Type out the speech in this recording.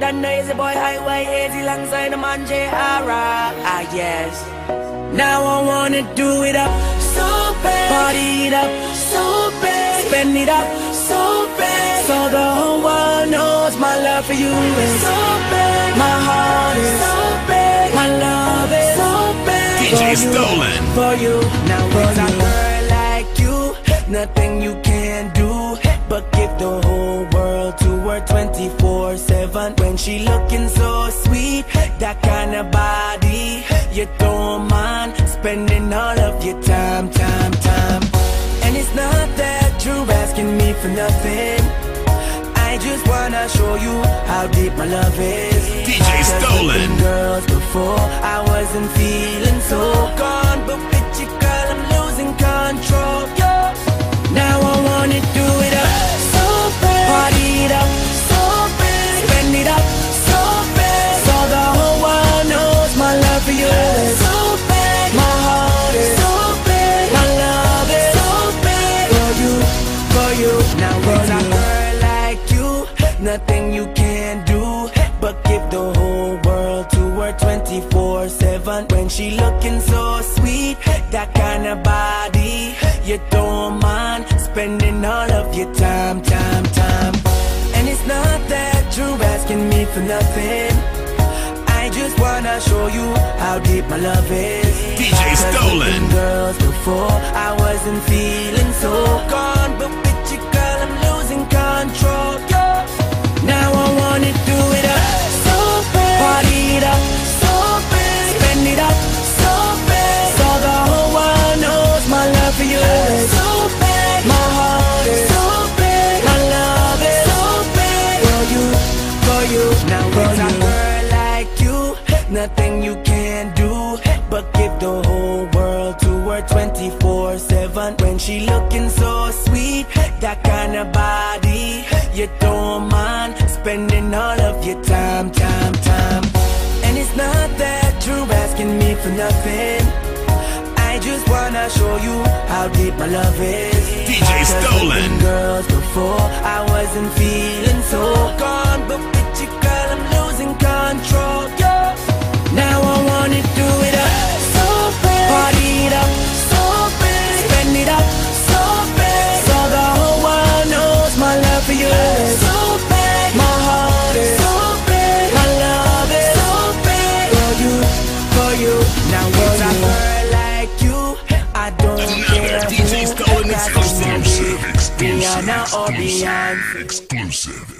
than easy boy highway easy alongside the man J.R. Ah yes. Now I wanna do it up. So bad, party it up. So bad, spend it up. So bad, so the whole world knows my love for you is so bad, my heart is so bad, my love is so bad DJ for you, Stolen. for you. Now there's a girl like you, nothing you can 24/7 when she looking so sweet, that kind of body you don't mind spending all of your time, time, time. And it's not that you're asking me for nothing. I just wanna show you how deep my love is. DJ Stolen. girls before I wasn't feeling so nothing you can do but give the whole world to her 24/7 when she looking so sweet, that kind of body you don't mind spending all of your time, time, time. And it's not that you're asking me for nothing. I just wanna show you how deep my love is. DJ Stolen. girls before I wasn't feeling nothing you can do but give the whole world to her 24/7 when she looking so sweet, that kind of body you don't mind spending all of your time, time, time. And it's not that you're asking me for nothing. I just wanna show you how deep my love is. DJ Stolen. girls before I wasn't feeling so gone, for you so bad, my heart is so bad, my love is so bad for you, for you. Now there's a girl like you, I don't Another care DJ who Stolen got exclusive. the money, Rihanna or Beyonce. Exclusive.